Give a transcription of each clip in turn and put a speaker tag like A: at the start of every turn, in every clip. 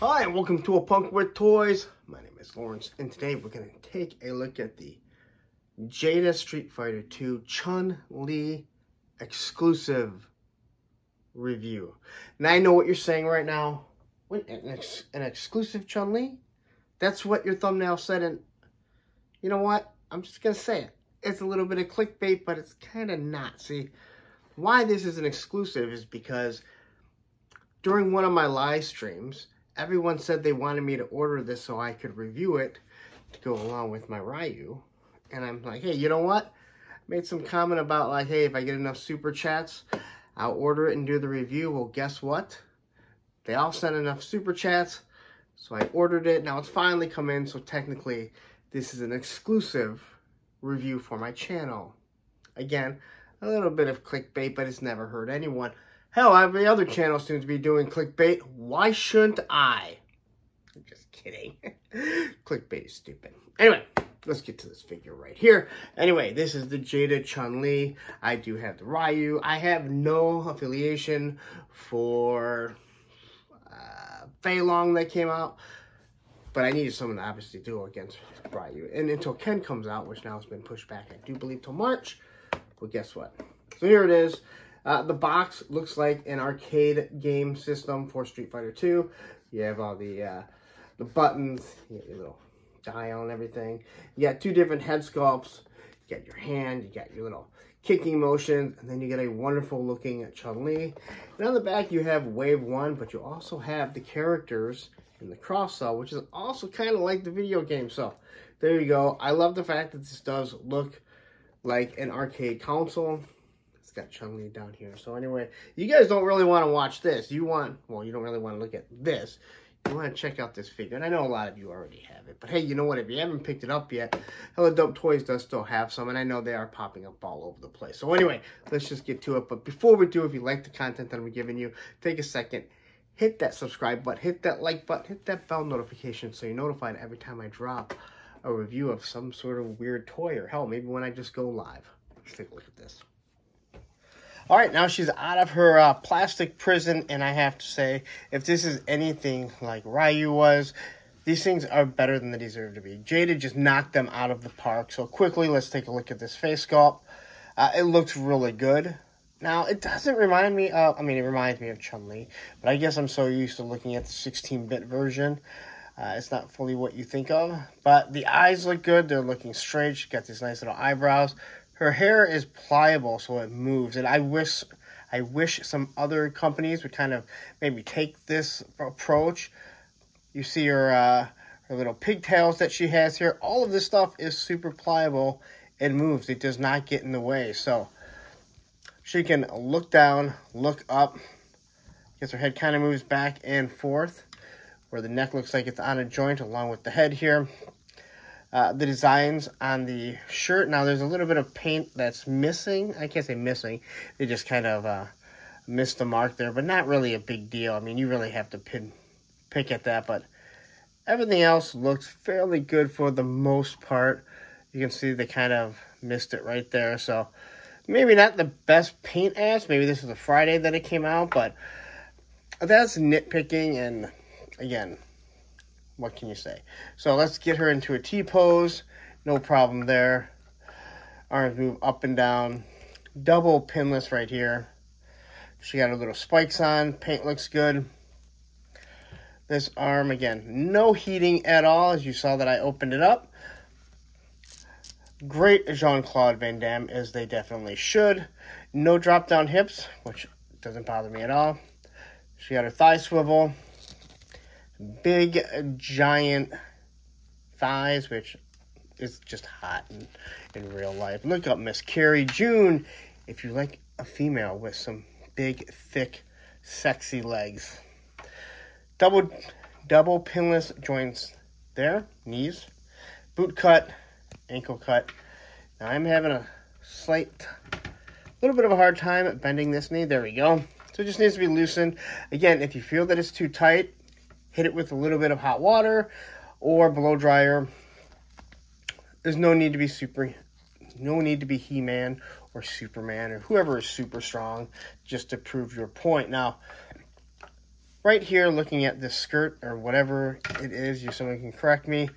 A: Hi, and welcome to A Punk with Toys. My name is Lawrence, and today we're going to take a look at the Jada Street Fighter 2 Chun-Li exclusive review. Now, I know what you're saying right now. An, ex an exclusive Chun-Li? That's what your thumbnail said, and you know what? I'm just going to say it. It's a little bit of clickbait, but it's kind of not. See, why this is an exclusive is because during one of my live streams, everyone said they wanted me to order this so I could review it to go along with my Ryu. And I'm like, hey, you know what? Made some comment about like, hey, if I get enough super chats, I'll order it and do the review. Well, guess what? They all sent enough super chats, so I ordered it. Now it's finally come in, so technically this is an exclusive review for my channel. Again, a little bit of clickbait, but it's never hurt anyone. Hell, every other channel seems to be doing clickbait. Why shouldn't I? I'm just kidding. clickbait is stupid. Anyway, let's get to this figure right here. Anyway, this is the Jada Chun-Li. I do have the Ryu. I have no affiliation for uh, Fei Long that came out. But I needed someone to obviously do against Ryu. And until Ken comes out, which now has been pushed back, I do believe, till March. Well, guess what? So here it is. Uh, the box looks like an arcade game system for Street Fighter 2. You have all the uh, the buttons, you your little dial and everything. You got two different head sculpts. You got your hand, you got your little kicking motions, and then you get a wonderful looking Chun-Li. And on the back you have Wave 1, but you also have the characters in the cross cell, which is also kind of like the video game. So there you go. I love the fact that this does look like an arcade console. It's got Chun-Li down here. So anyway, you guys don't really want to watch this. You want, well, you don't really want to look at this. You want to check out this figure. And I know a lot of you already have it. But hey, you know what? If you haven't picked it up yet, Hella Dope Toys does still have some. And I know they are popping up all over the place. So anyway, let's just get to it. But before we do, if you like the content that I'm giving you, take a second hit that subscribe button, hit that like button, hit that bell notification so you're notified every time I drop a review of some sort of weird toy or hell, maybe when I just go live. Let's take a look at this. All right, now she's out of her uh, plastic prison, and I have to say, if this is anything like Ryu was, these things are better than they deserve to be. Jada just knocked them out of the park. So quickly, let's take a look at this face sculpt. Uh, it looks really good. Now, it doesn't remind me of, I mean, it reminds me of Chun-Li, but I guess I'm so used to looking at the 16-bit version. Uh, it's not fully what you think of, but the eyes look good. They're looking straight. She's got these nice little eyebrows. Her hair is pliable, so it moves. And I wish, I wish some other companies would kind of maybe take this approach. You see her, uh, her little pigtails that she has here. All of this stuff is super pliable and moves. It does not get in the way. So she can look down, look up. Gets her head kind of moves back and forth where the neck looks like it's on a joint along with the head here. Uh, the designs on the shirt. Now, there's a little bit of paint that's missing. I can't say missing. They just kind of uh, missed the mark there, but not really a big deal. I mean, you really have to pin, pick at that, but everything else looks fairly good for the most part. You can see they kind of missed it right there, so maybe not the best paint ass. Maybe this was a Friday that it came out, but that's nitpicking. And again, what can you say? So let's get her into a T pose. No problem there. Arms move up and down. Double pinless right here. She got her little spikes on. Paint looks good. This arm, again, no heating at all, as you saw that I opened it up great Jean-Claude Van Damme, as they definitely should. No drop-down hips, which doesn't bother me at all. She got her thigh swivel. Big, giant thighs, which is just hot in, in real life. Look up Miss Carrie June if you like a female with some big, thick, sexy legs. Double, double pinless joints there, knees. Boot cut, ankle cut. Now I'm having a slight, little bit of a hard time bending this knee. There we go. So it just needs to be loosened. Again, if you feel that it's too tight, hit it with a little bit of hot water or blow dryer. There's no need to be super, no need to be He-Man or Superman or whoever is super strong just to prove your point. Now, right here looking at this skirt or whatever it is, you someone can correct me.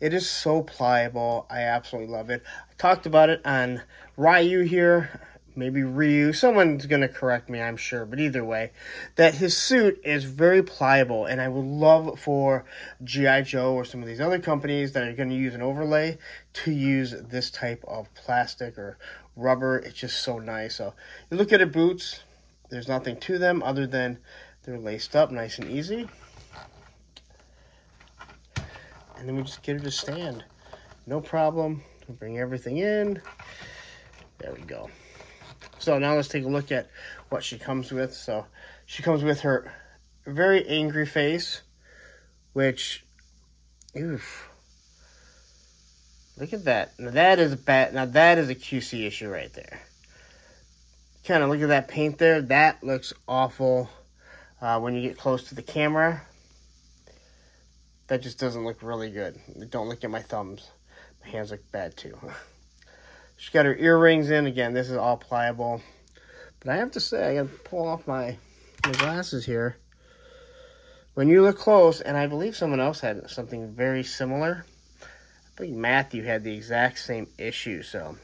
A: It is so pliable. I absolutely love it. I talked about it on Ryu here, maybe Ryu. Someone's going to correct me, I'm sure. But either way, that his suit is very pliable. And I would love for G.I. Joe or some of these other companies that are going to use an overlay to use this type of plastic or rubber. It's just so nice. So you look at her boots, there's nothing to them other than they're laced up nice and easy and then we just get her to stand. No problem. We bring everything in. There we go. So now let's take a look at what she comes with. So she comes with her very angry face, which, oof. Look at that. Now that is a bad, now that is a QC issue right there. Kind of look at that paint there. That looks awful uh, when you get close to the camera that just doesn't look really good. Don't look at my thumbs. My hands look bad too. She's got her earrings in. Again, this is all pliable. But I have to say, I got to pull off my, my glasses here. When you look close, and I believe someone else had something very similar. I think Matthew had the exact same issue, so...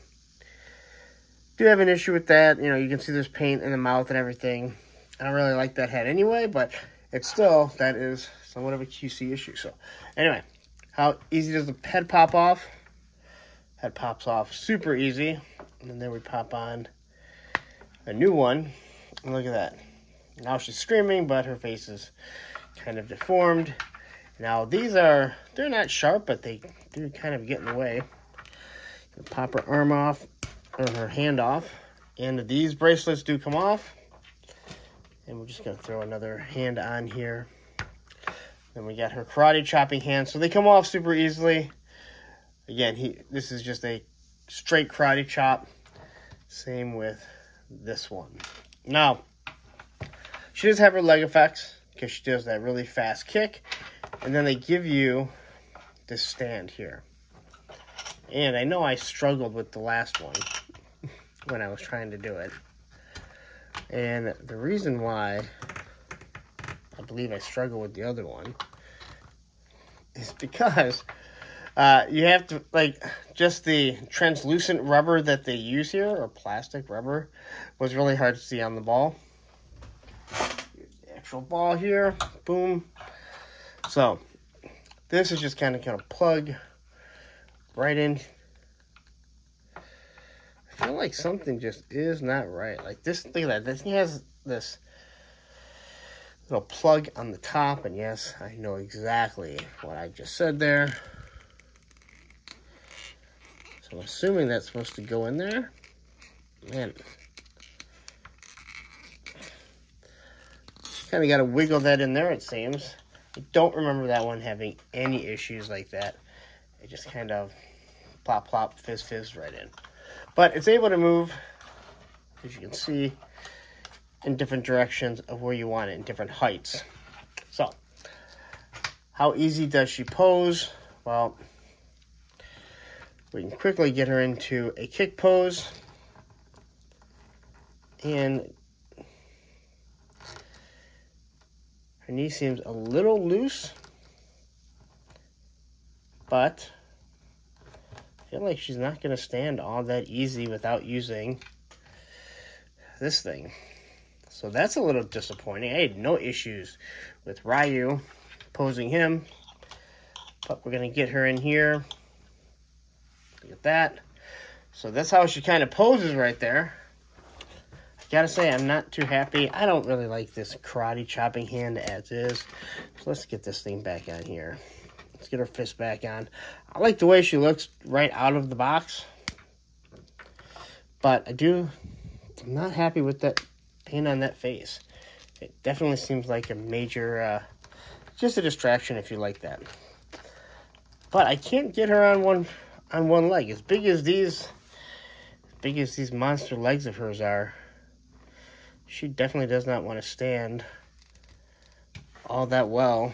A: Do have an issue with that. You know, you can see there's paint in the mouth and everything. I don't really like that head anyway, but it's still, that is somewhat of a QC issue. So, anyway, how easy does the head pop off? Head pops off super easy. And then we pop on a new one. And look at that. Now she's screaming, but her face is kind of deformed. Now these are, they're not sharp, but they do kind of get in the way. Pop her arm off, or her hand off. And these bracelets do come off. And we're just going to throw another hand on here. Then we got her karate chopping hand. So they come off super easily. Again, he this is just a straight karate chop. Same with this one. Now, she does have her leg effects because she does that really fast kick. And then they give you this stand here. And I know I struggled with the last one when I was trying to do it. And the reason why I believe I struggle with the other one, is because uh, you have to, like, just the translucent rubber that they use here, or plastic rubber, was really hard to see on the ball. Here's the actual ball here, boom. So, this is just kind of kind of plug right in. I feel like something just is not right. Like this, look at that. This has this little plug on the top. And yes, I know exactly what I just said there. I'm assuming that's supposed to go in there. Man. Kind of got to wiggle that in there, it seems. I don't remember that one having any issues like that. It just kind of plop, plop, fizz, fizz right in. But it's able to move, as you can see, in different directions of where you want it in different heights. So, how easy does she pose? Well, we can quickly get her into a kick pose. And her knee seems a little loose, but I feel like she's not going to stand all that easy without using this thing. So that's a little disappointing. I had no issues with Ryu posing him. But we're going to get her in here. Look at that. So that's how she kind of poses right there. I gotta say, I'm not too happy. I don't really like this karate chopping hand as is. So let's get this thing back on here. Let's get her fist back on. I like the way she looks right out of the box. But I do, I'm not happy with that paint on that face. It definitely seems like a major, uh, just a distraction if you like that. But I can't get her on one on one leg. As big as these, as big as these monster legs of hers are, she definitely does not want to stand all that well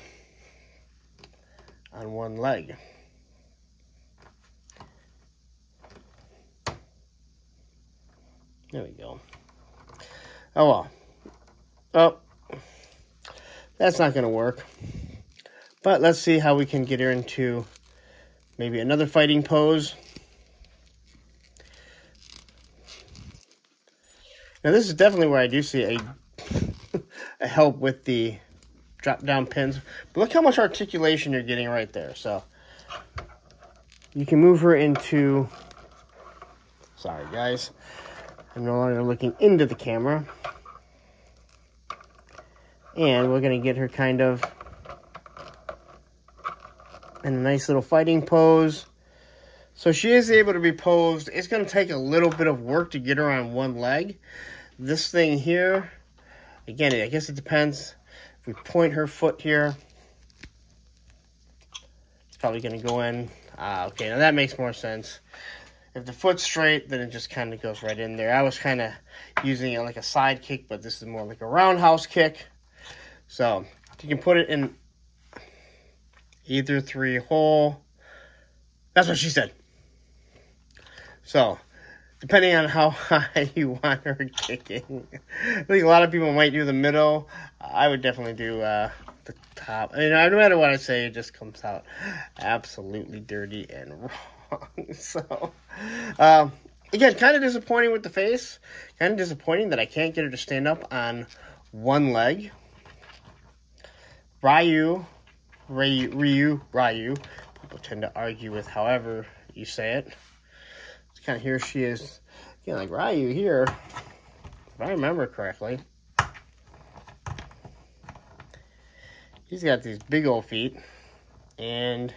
A: on one leg. There we go. Oh well. Oh. That's not going to work. But let's see how we can get her into maybe another fighting pose. Now this is definitely where I do see a, a help with the drop down pins. But look how much articulation you're getting right there. So you can move her into, sorry guys, I'm no longer looking into the camera. And we're going to get her kind of in a nice little fighting pose. So she is able to be posed. It's going to take a little bit of work to get her on one leg. This thing here, again, I guess it depends. If we point her foot here, it's probably going to go in. Ah, okay, now that makes more sense. If the foot's straight, then it just kind of goes right in there. I was kind of using it like a side kick, but this is more like a roundhouse kick. So you can put it in either three hole. That's what she said. So, depending on how high you want her kicking, I think a lot of people might do the middle. I would definitely do uh, the top. I mean, no matter what I say, it just comes out absolutely dirty and wrong. so, um, again, kind of disappointing with the face. Kind of disappointing that I can't get her to stand up on one leg. Ryu, Ryu, Ryu, Ryu. People tend to argue with however you say it. It's kind of here she is, again, like Ryu here, if I remember correctly. He's got these big old feet, and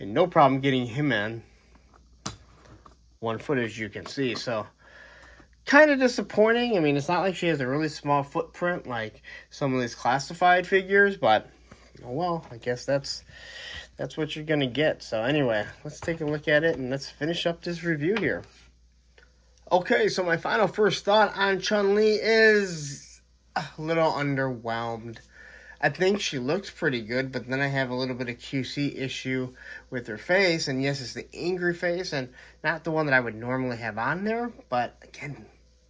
A: and no problem getting him in. One foot as you can see so kind of disappointing i mean it's not like she has a really small footprint like some of these classified figures but oh well, I guess that's that's what you're gonna get. So anyway, let's take a look at it and let's finish up this review here. Okay, so my final first thought on Chun-Li is a little underwhelmed. I think she looks pretty good, but then I have a little bit of QC issue with her face. And yes, it's the angry face and not the one that I would normally have on there. But again,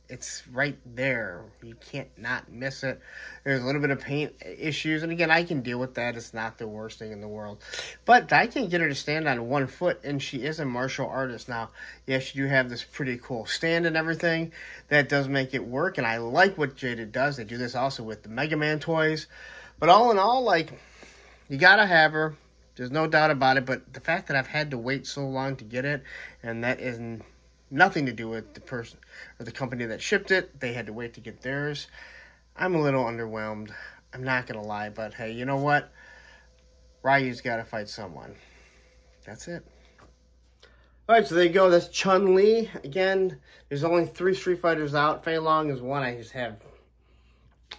A: it's right there. You can't not miss it. There's a little bit of paint issues, and again, I can deal with that. It's not the worst thing in the world. But I can't get her to stand on one foot, and she is a martial artist. Now, yes, you do have this pretty cool stand and everything. That does make it work, and I like what Jada does. They do this also with the Mega Man toys. But all in all, like, you gotta have her. There's no doubt about it. But the fact that I've had to wait so long to get it, and that isn't nothing to do with the person or the company that shipped it. They had to wait to get theirs. I'm a little underwhelmed. I'm not gonna lie, but hey, you know what? Ryu's got to fight someone. That's it. All right, so there you go. That's Chun Li. Again, there's only three Street Fighters out. Fei Long is one I just have.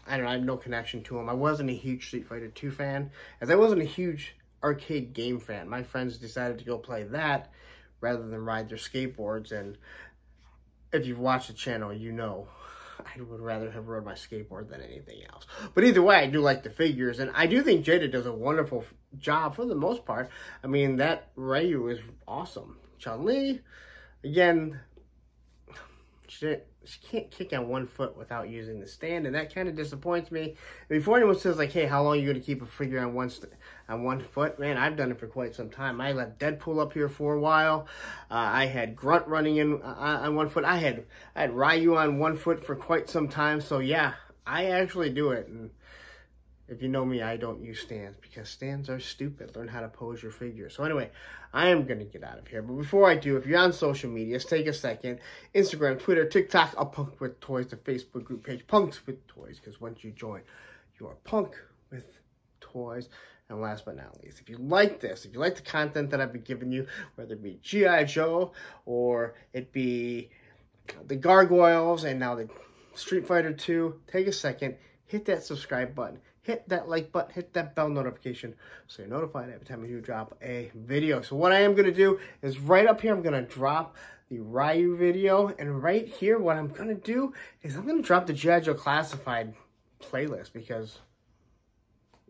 A: I don't know. I have no connection to him. I wasn't a huge Street Fighter 2 fan, as I wasn't a huge arcade game fan. My friends decided to go play that rather than ride their skateboards. And if you've watched the channel, you know I would rather have rode my skateboard than anything else. But either way, I do like the figures. And I do think Jada does a wonderful job for the most part. I mean, that Ryu is awesome. Chun-Li, again, she, she can't kick on one foot without using the stand, and that kind of disappoints me. Before anyone says like, "Hey, how long are you going to keep a figure on one on one foot?" Man, I've done it for quite some time. I left Deadpool up here for a while. Uh, I had Grunt running in uh, on one foot. I had I had Ryu on one foot for quite some time. So yeah, I actually do it, and if you know me, I don't use stands because stands are stupid. Learn how to pose your figure. So anyway, I am going to get out of here. But before I do, if you're on social media, take a second. Instagram, Twitter, TikTok, a Punk with Toys, the Facebook group page, Punks with Toys. Because once you join, you are Punk with Toys. And last but not least, if you like this, if you like the content that I've been giving you, whether it be G.I. Joe or it be the Gargoyles and now the Street Fighter 2, take a second, hit that subscribe button hit that like button, hit that bell notification so you're notified every time do drop a video. So what I am going to do is right up here, I'm going to drop the Ryu video. And right here, what I'm going to do is I'm going to drop the G.I. Joe Classified playlist because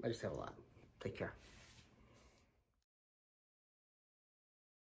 A: I just have a lot. Take care.